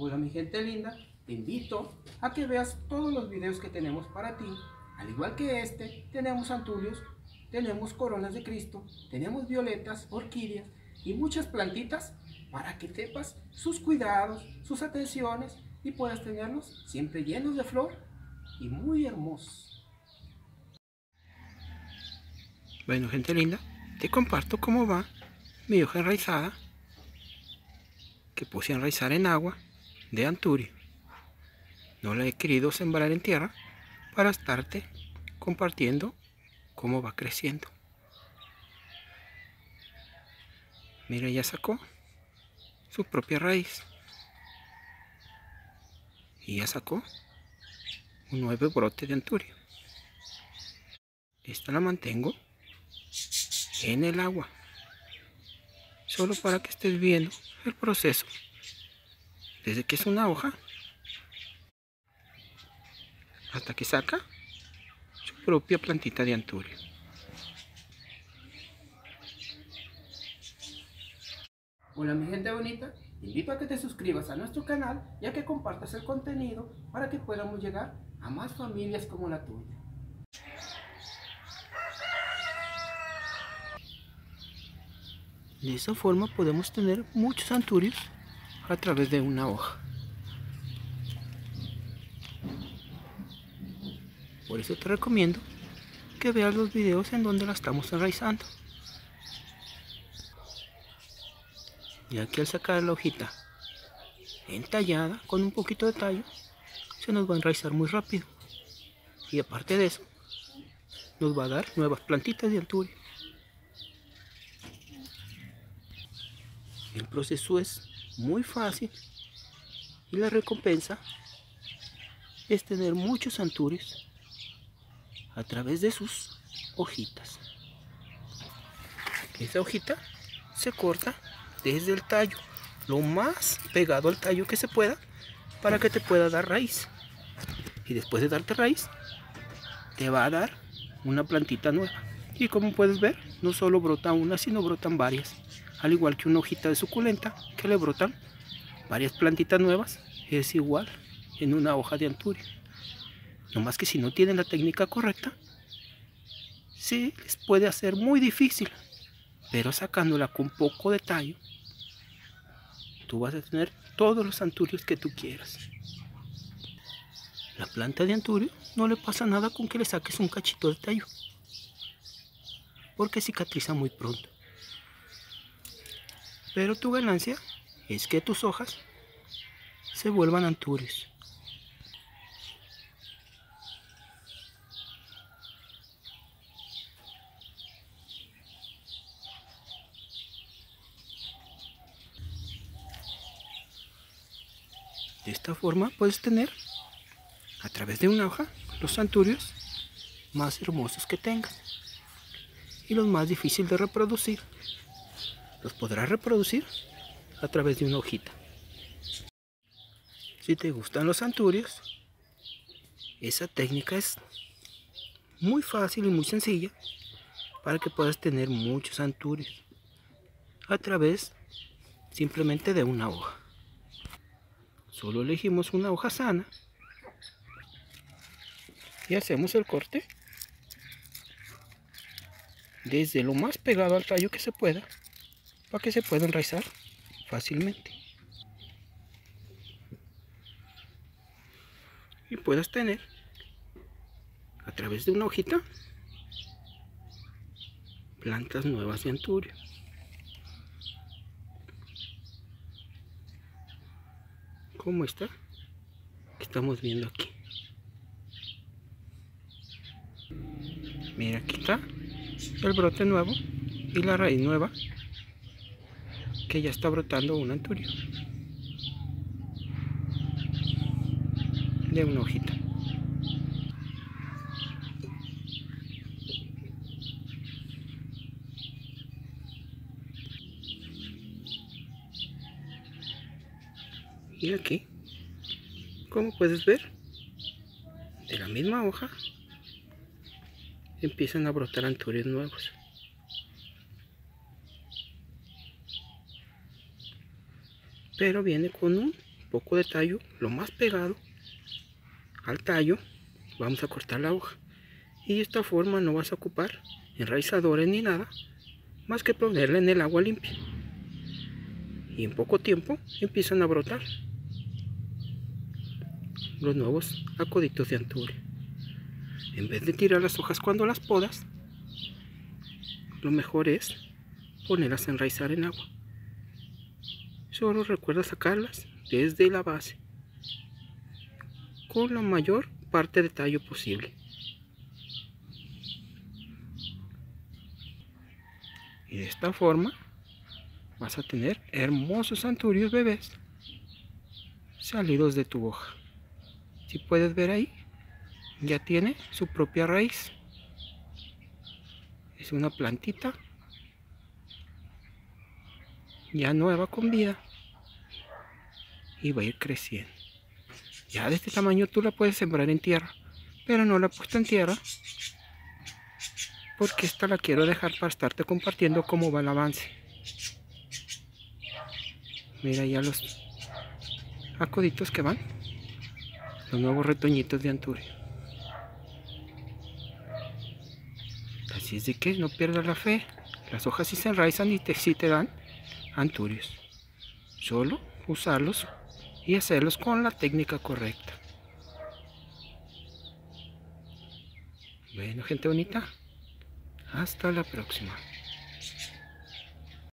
Hola mi gente linda, te invito a que veas todos los videos que tenemos para ti. Al igual que este, tenemos anturios, tenemos coronas de Cristo, tenemos violetas, orquídeas y muchas plantitas para que sepas sus cuidados, sus atenciones y puedas tenerlos siempre llenos de flor y muy hermosos. Bueno gente linda, te comparto cómo va mi hoja enraizada que puse a enraizar en agua de anturio. No la he querido sembrar en tierra para estarte compartiendo cómo va creciendo. Mira, ya sacó su propia raíz. Y ya sacó un nuevo brote de anturio. Esta la mantengo en el agua. Solo para que estés viendo el proceso. Desde que es una hoja hasta que saca su propia plantita de anturio. Hola mi gente bonita, invito a que te suscribas a nuestro canal y a que compartas el contenido para que podamos llegar a más familias como la tuya. De esa forma podemos tener muchos anturios a través de una hoja. Por eso te recomiendo que veas los videos en donde la estamos enraizando. Y aquí al sacar la hojita entallada con un poquito de tallo, se nos va a enraizar muy rápido. Y aparte de eso, nos va a dar nuevas plantitas de altura. El proceso es muy fácil y la recompensa es tener muchos anturios a través de sus hojitas. Esa hojita se corta desde el tallo, lo más pegado al tallo que se pueda, para que te pueda dar raíz. Y después de darte raíz, te va a dar una plantita nueva. Y como puedes ver, no solo brota una, sino brotan varias. Al igual que una hojita de suculenta, que le brotan varias plantitas nuevas, es igual en una hoja de anturio. No más que si no tienen la técnica correcta, sí les puede hacer muy difícil. Pero sacándola con poco de tallo, tú vas a tener todos los anturios que tú quieras. La planta de anturio no le pasa nada con que le saques un cachito de tallo. Porque cicatriza muy pronto. Pero tu ganancia es que tus hojas se vuelvan anturios. De esta forma puedes tener a través de una hoja los anturios más hermosos que tengas y los más difíciles de reproducir. Los podrás reproducir a través de una hojita. Si te gustan los anturios, esa técnica es muy fácil y muy sencilla para que puedas tener muchos anturios a través simplemente de una hoja. Solo elegimos una hoja sana y hacemos el corte desde lo más pegado al tallo que se pueda para que se pueda enraizar fácilmente. Y puedas tener a través de una hojita plantas nuevas de anturio como esta que estamos viendo aquí. Mira aquí está el brote nuevo y la raíz nueva que ya está brotando un anturio. De una hojita. Y aquí. Como puedes ver de la misma hoja. Empiezan a brotar anturios nuevos pero viene con un poco de tallo, lo más pegado al tallo, vamos a cortar la hoja. Y de esta forma no vas a ocupar enraizadores ni nada, más que ponerla en el agua limpia. Y en poco tiempo empiezan a brotar los nuevos acoditos de anturia. En vez de tirar las hojas cuando las podas, lo mejor es ponerlas a enraizar en agua. Solo recuerda sacarlas desde la base con la mayor parte de tallo posible. Y de esta forma vas a tener hermosos anturios bebés salidos de tu hoja. Si puedes ver ahí, ya tiene su propia raíz. Es una plantita ya nueva con vida y va a ir creciendo. Ya de este tamaño tú la puedes sembrar en tierra, pero no la he puesto en tierra porque esta la quiero dejar para estarte compartiendo cómo va el avance. Mira ya los acoditos que van, los nuevos retoñitos de anturio. Así es de que no pierdas la fe, las hojas sí se enraizan y te, sí te dan anturios. Solo usarlos y hacerlos con la técnica correcta. Bueno, gente bonita, hasta la próxima.